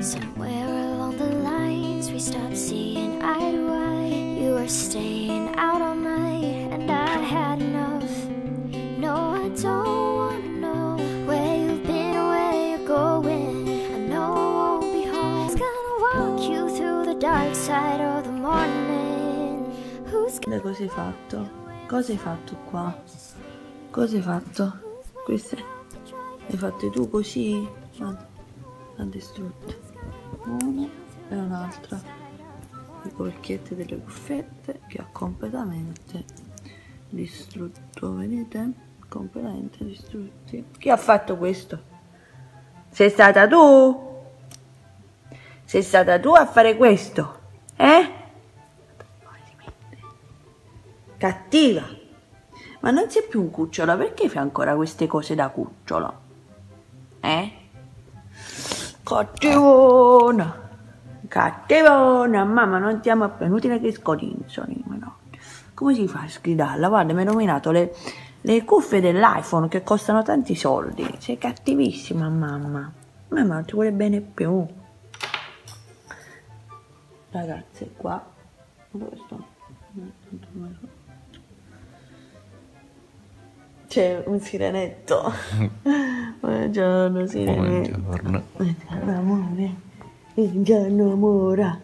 Somewhere along the lines we stopped seeing eye to eye. You were staying out all night, and I had enough. No, I don't wanna know where you've been where you're going. I know I won't be home. Who's gonna walk you through the dark side of the morning? Who's Guarda cosa hai fatto? Cosa hai fatto qua? Cosa hai fatto? Queste hai fatte tu così? Guarda, l'ha distrutte. Una e un'altra. Le colchiette delle cuffette che ha completamente distrutto. Vedete? Completamente distrutti. Chi ha fatto questo? Sei stata tu? Sei stata tu a fare questo? Eh? Cattiva! Ma non sei più un cucciolo, perché fai ancora queste cose da cucciolo? Cattivona! Cattivona! Mamma, non ti amo più, inutile che scodinzoli. no. Come si fa a sgridarla? Guarda, mi hai nominato le, le cuffie dell'iPhone che costano tanti soldi. Sei cattivissima, mamma. Mamma, non ti vuole bene più. Ragazze, qua... Dove sto? C'è un sirenetto. Buongiorno, sirenetto. Buongiorno. Buongiorno, amore. Buongiorno, amore.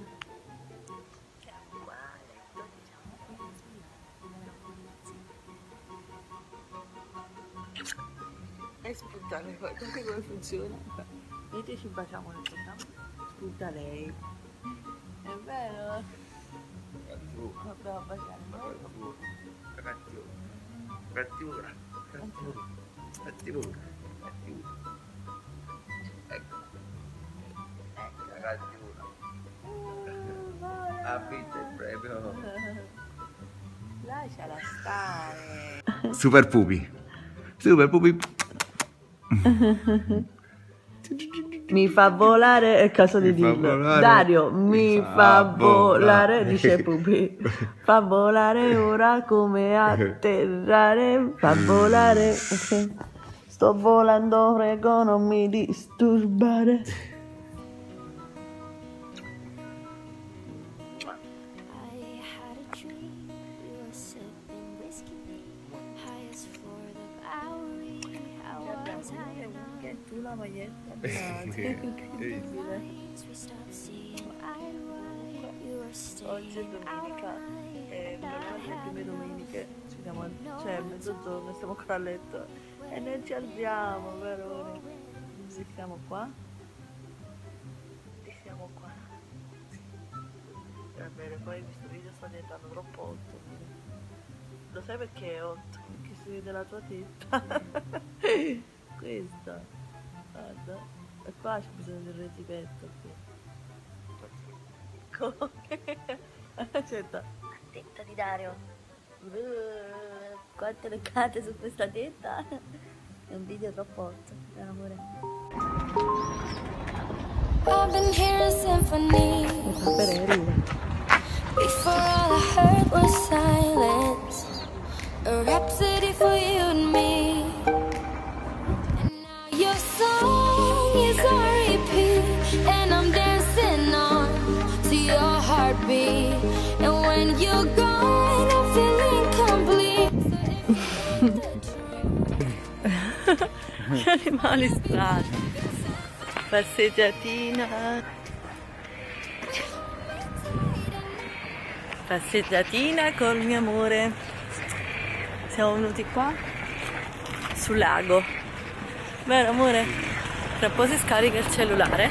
E spuntare poi, comunque come funziona? Vedete ci baciamo nel programma? Spunta lei. È vero? Vabbè, baciare. Cattura, cattura, cattura, cattura. Ecco, ecco cattura. Ha vinto il premio. Lasciala stare. Super pupi. Super pupi. Mi fa volare, è caso di Mi dirlo. volare, Dario, mi mi fa fa volare, volare. dice Pupi. Fa volare ora come atterrare, fa volare. ok. Sto volando, prego, non mi disturbare. You were Oggi è domenica e I le prime domeniche ci siamo, cioè a mezzogiorno stiamo ancora a letto e non ci alziamo, vero? Se siamo qua? E siamo qua. Va bene, poi questo video sta diventando troppo quindi. Lo sai perché è hot? Perché si vede la tua tetta. E qua c'è bisogno un retipetto qui. Come? Aspetta. La tetta di Dario. Uh, Quante leccate su questa tetta. È un video troppo hot. Amore. I've been hearing symphony. Before all I heard was silence. A rhapsody for you and me. Incomplete. Animali strani. Passeggiatina. Passeggiatina col mio amore. Siamo venuti qua sul lago. Vero amore? Tra un po' si scarica il cellulare.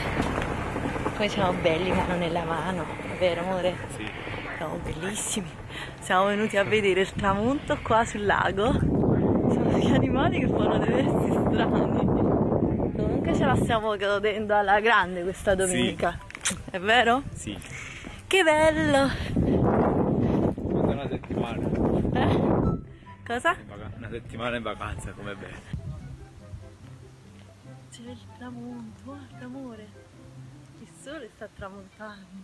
Poi siamo belli mano nella mano. Vero amore? Sì. Siamo bellissimi. Siamo venuti a vedere il tramonto qua sul lago. Sono degli animali che fanno dei versi strani. Comunque ce la stiamo godendo alla grande questa domenica. È vero? Sì. Che bello! Una settimana. Eh? Cosa? Una settimana in vacanza, come bene. C'è il tramonto, guarda amore. Il sole sta tramontando.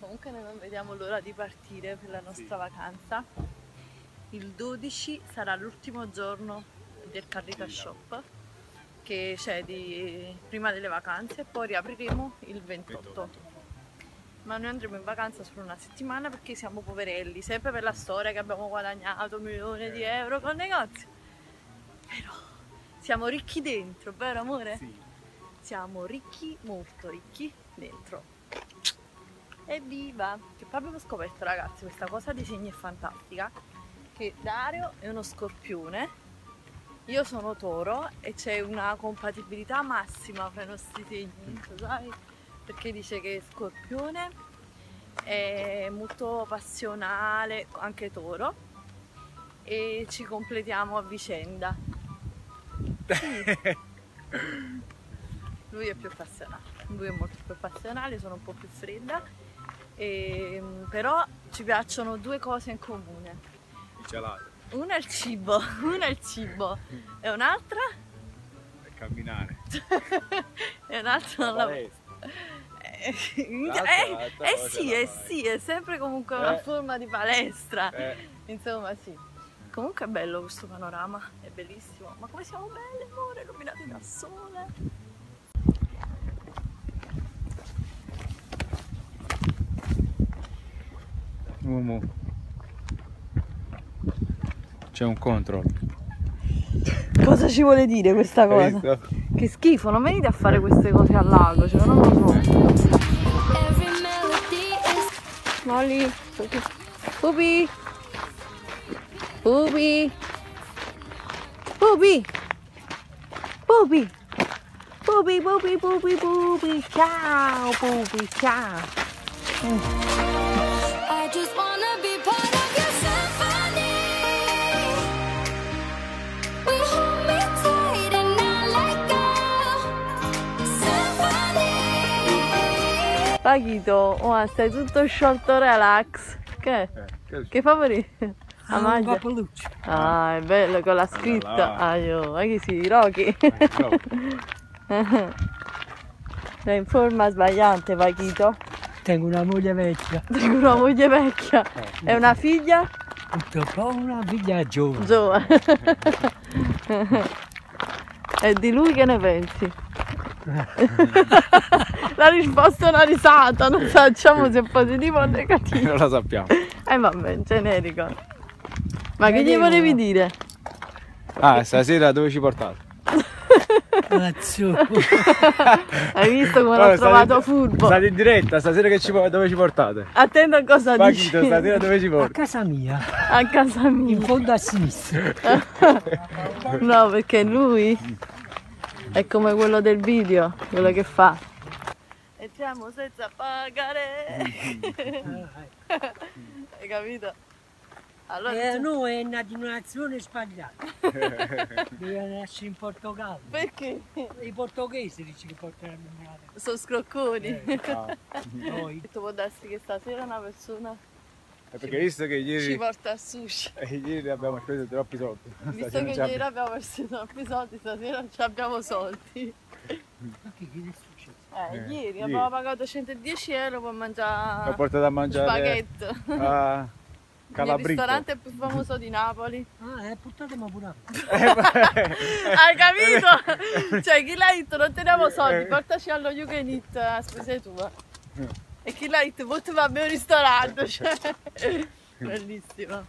Comunque noi non vediamo l'ora di partire per la nostra vacanza. Il 12 sarà l'ultimo giorno del Carrita Shop perché c'è di prima delle vacanze e poi riapriremo il 28. Ma noi andremo in vacanza solo una settimana perché siamo poverelli, sempre per la storia che abbiamo guadagnato milioni di euro col negozio. Però siamo ricchi dentro, vero amore? Sì. Siamo ricchi, molto ricchi dentro. Evviva! Che poi abbiamo scoperto ragazzi, questa cosa di segni è fantastica, che Dario è uno scorpione, io sono toro e c'è una compatibilità massima fra i nostri segni, lo sai? Perché dice che scorpione è molto passionale, anche toro, e ci completiamo a vicenda. Lui è più passionale, lui è molto più passionale, io sono un po' più fredda, e, però ci piacciono due cose in comune. Il gelato. Una è il cibo, una è il cibo, e un'altra? E camminare. e un'altra non la... palestra. Eh, eh, eh sì, eh sì, è sempre comunque una Eh. forma di palestra. Eh, Insomma, sì. Comunque è bello questo panorama, è bellissimo. Ma come siamo belle, amore, illuminate da sole. Uomo. C'è un control. Cosa ci vuole dire questa visto? Che schifo, non venite a fare queste cose al lago, cioè non lo so. Molly, Pupi, Booby. Booby. Booby. Booby, booby, booby, booby. Cow, booby, cow. Mm. Paghito, un astai tutto sciolto relax. Che? Eh, che, che? Un maglia? capelluccio. Ah, è bello con la scritta. Ah, io, ma che si, Rocky? Sei in forma sbagliante, Paghito. Tengo una moglie vecchia, Tengo una moglie vecchia e una figlia purtroppo ho una figlia giovane. giovane. e di lui che ne pensi? La risposta è una risata, non sappiamo se è positivo o negativo. non lo sappiamo. Eh vabbè, generico. Ma che gli volevi dire? Ah, stasera dove ci portate? Hai visto come l'ho Allora, trovato state- furbo? State in diretta, stasera che ci, dove ci portate? Attento a cosa dici. Paghito, stasera dove ci A portate? casa mia, A casa in mia. fondo a sinistra. No, perché lui è come quello del video, quello che fa. Entriamo senza pagare. Hai capito? Allora, Eh, no, è una denominazione sbagliata. Deve essere in Portogallo. perché? I portoghesi dice che portano la nominata. Sono scrocconi. Ah, Noi. Tu può darsi che stasera una persona è perché visto che ci ieri, porta al sushi. eh, ieri abbiamo speso troppi soldi. Visto Stasera che ci abbiamo- ieri abbiamo perso troppi soldi, stasera non ci abbiamo soldi. Ma che, che è successo? Eh, Eh, ieri ieri. abbiamo pagato 110 euro per mangiare portato a mangiare spaghetto. A Il Calabrito. ristorante più famoso di Napoli. Ah, eh, portatemi pure a me. Hai capito? cioè, chi l'ha detto non teniamo soldi, portaci allo You Can Eat a spese tua. E chi l'ha detto portami a me un ristorante. Cioè, bellissimo.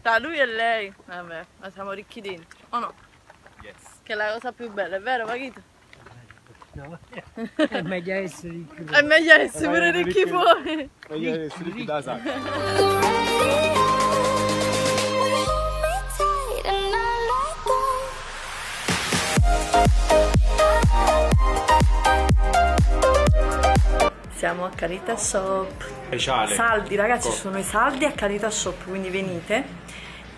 Tra lui e lei, vabbè, ma siamo ricchi dentro, o no? Yes. Che è la cosa più bella, è vero, Paghito? No, è meglio essere ricchi. È meglio essere pure meglio ricchi fuori. Voglio essere ricchi da sacco. Siamo a Carita Shop. Speciale. Saldi, ragazzi, ci sono i saldi a Carita Shop, quindi venite.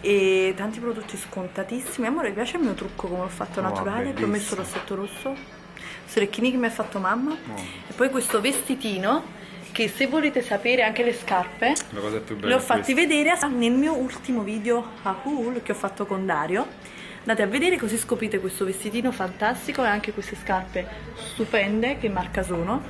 E tanti prodotti scontatissimi. Amore, mi piace il mio trucco come l'ho fatto Oh, naturale. Ti ho messo l'ossetto rosso. Orecchini che mi ha fatto mamma. Oh. E poi questo vestitino che se volete sapere anche le scarpe le ho fatti vedere nel mio ultimo video a Hull che ho fatto con Dario. Andate a vedere così scoprite questo vestitino fantastico e anche queste scarpe stupende che marca sono.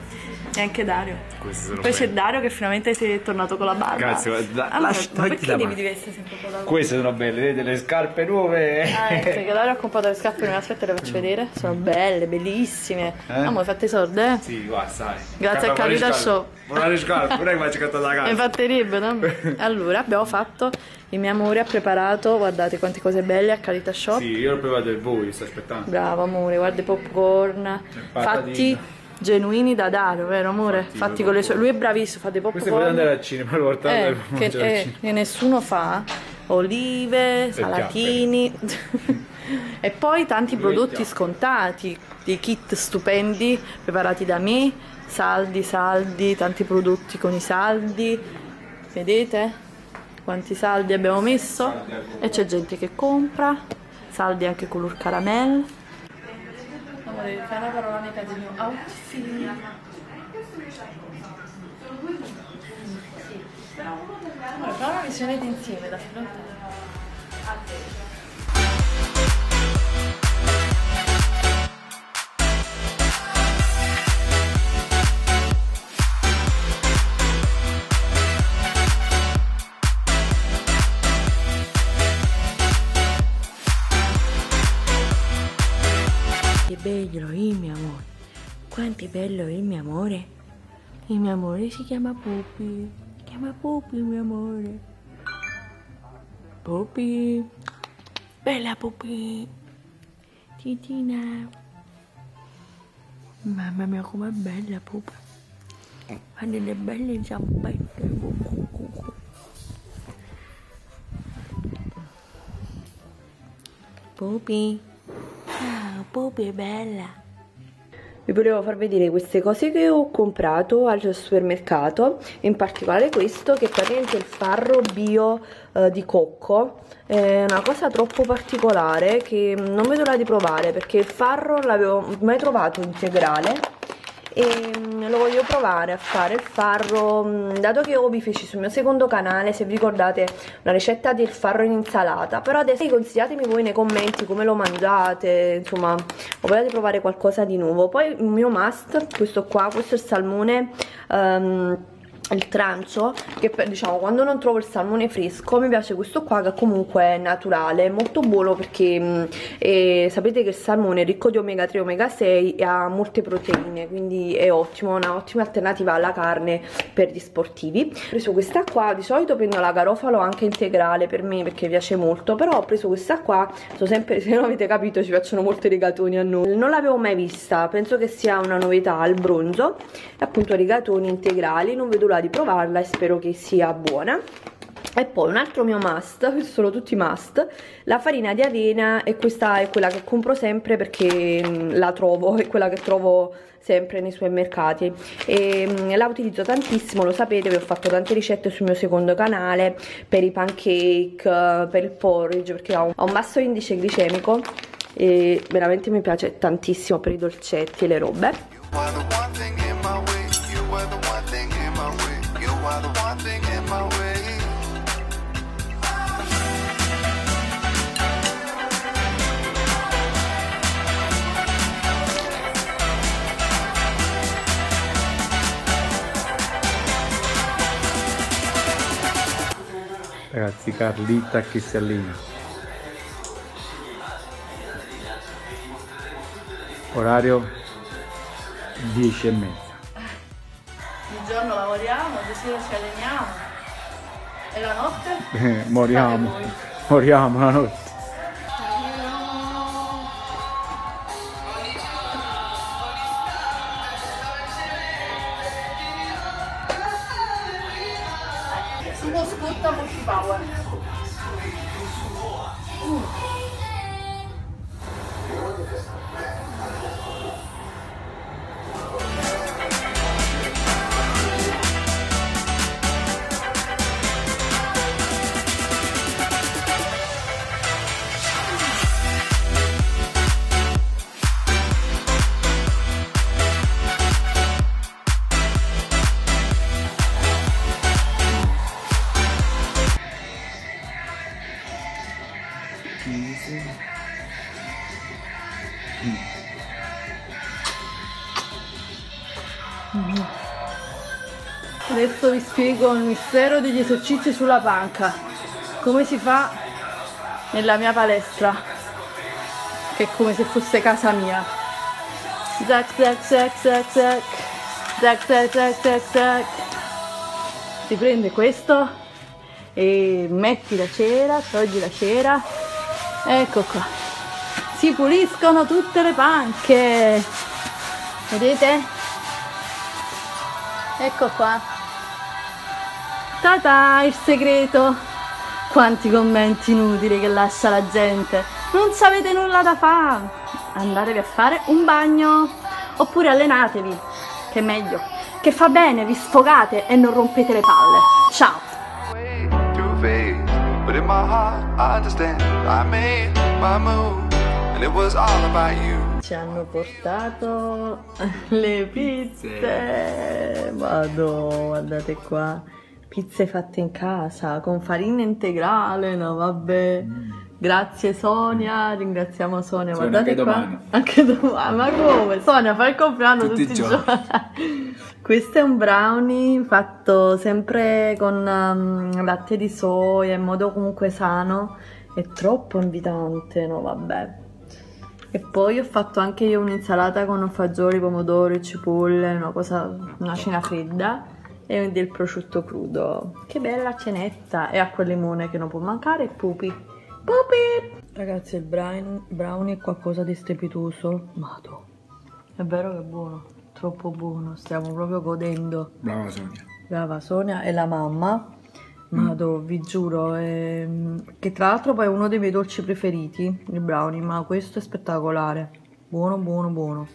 E anche Dario. Poi c'è belle. Dario che finalmente sei tornato con la barba. Grazie, Ah, ma- lascia- ma perché la devi mano. diverse sempre con la barba? Queste sono belle, vedete le scarpe nuove. Ah, ecco, che Dario ha comprato le scarpe nuove, aspetta le faccio vedere. Sono belle, bellissime. Eh? Ah, ma i soldi, eh? Sì, guarda, sai. Grazie a Carita Show. Buona scarpe, non è che mi ha cercato da Mi casa. fatterebbe, no? Allora, abbiamo fatto. Il mio amore ha preparato, guardate quante cose belle a Carita Shop. Sì, io l'ho provato il voi, sto aspettando. Bravo amore, guarda i popcorn. patatine. Fatti genuini da Dario, vero amore? Fatti con le sue. Lui è bravissimo, fa dei Queste potete andare popcorn. al cinema, lo portate Eh, che, eh, che nessuno fa. Olive, salatini. e poi tanti prodotti scontati, dei kit stupendi preparati da me, saldi, saldi, tanti prodotti con i saldi. Vedete? Quanti saldi abbiamo messo? E c'è gente che compra, saldi anche color caramel. Una parola amica del mio outfit. Fai una visione d'insieme da affrontare. Bello il mio amore. Quanto è bello il mio amore. Il mio amore si chiama Pupi. Si chiama Pupi il mio amore. Pupi. Bella Pupi. Titina. Mamma mia com'è bella Pupi. È bella in zampette. Pupi. Ah, Pupi è bella. Vi volevo far vedere queste cose che ho comprato al supermercato, in particolare questo che è praticamente il farro bio eh, di cocco. È una cosa troppo particolare che non vedo l'ora di provare perché il farro l'avevo mai trovato integrale e mm, lo voglio provare a fare il farro mm, dato che io vi feci sul mio secondo canale se vi ricordate una ricetta del farro in insalata. Però adesso consigliatemi voi nei commenti come lo mangiate insomma di provare qualcosa di nuovo. Poi il mio must questo qua questo è il salmone ehm, il trancio che per- diciamo quando non trovo il salmone fresco mi piace questo qua che comunque è naturale molto buono perché eh, sapete che il salmone è ricco di omega 3 e omega 6 e ha molte proteine quindi è ottimo una ottima alternativa alla carne per gli sportivi. Ho preso questa qua di solito prendo la garofalo anche integrale per me perché piace molto però ho preso questa qua so sempre se non avete capito ci piacciono molto i rigatoni a noi. Non l'avevo mai vista penso che sia una novità al bronzo e appunto rigatoni integrali non vedo l'ora di provarla e spero che sia buona e poi un altro mio must, sono tutti must, la farina di avena e questa è quella che compro sempre perché mm, la trovo, è quella che trovo sempre nei supermercati e mm, la utilizzo tantissimo, lo sapete, vi ho fatto tante ricette sul mio secondo canale per i pancake, eh, per il porridge perché ha un, ha un basso indice glicemico e veramente mi piace tantissimo per i dolcetti e le robe. Are. Ragazzi, Carlita Cristallina. Orario 10 e mezza. Giorno lavoriamo, di sera ci alleniamo e la notte? Eh, moriamo. Moriamo la notte. Spiego il mistero degli esercizi sulla panca. Come si fa nella mia palestra, che è come se fosse casa mia. Zac, zac, zac, zac, zac. Zac, zac, zac, zac, zac. Si prende questo e metti la cera, togli la cera. Ecco qua. Si puliscono tutte le panche. Vedete? Ecco qua. Ta-ta, il segreto. Quanti commenti inutili che lascia la gente. Non avete nulla da fare. Andatevi a fare un bagno. Oppure allenatevi, che è meglio. Che fa bene, vi sfogate e non rompete le palle. Ciao. way through phase. But in my heart, I understand. I made my move, and it was all about you. Ci hanno portato le pizze. Vado, guardate qua. Pizze fatte in casa con farina integrale, no vabbè. Grazie Sonia, ringraziamo Sonia. Sonia, Guardate anche qua. domani. Anche domani, ma come? Sonia, fai il compleanno tutti, Tutti i i giorni. Questo è un brownie fatto sempre con um, latte di soia in modo comunque sano. È troppo invitante, no vabbè. E poi ho fatto anche io un'insalata con fagioli, pomodori, cipolle, una cosa, una cena fredda e del prosciutto crudo. Che bella cenetta! E acqua e limone che non può mancare, e pupi. Pupi! Ragazzi, il brown- brownie è qualcosa di strepitoso. Mato. È vero che è buono, troppo buono, stiamo proprio godendo. Brava Sonia. Brava Sonia e la mamma. Mado, vi giuro, ehm, che tra l'altro poi è uno dei miei dolci preferiti, il brownie, ma questo è spettacolare. Buono, buono, buono.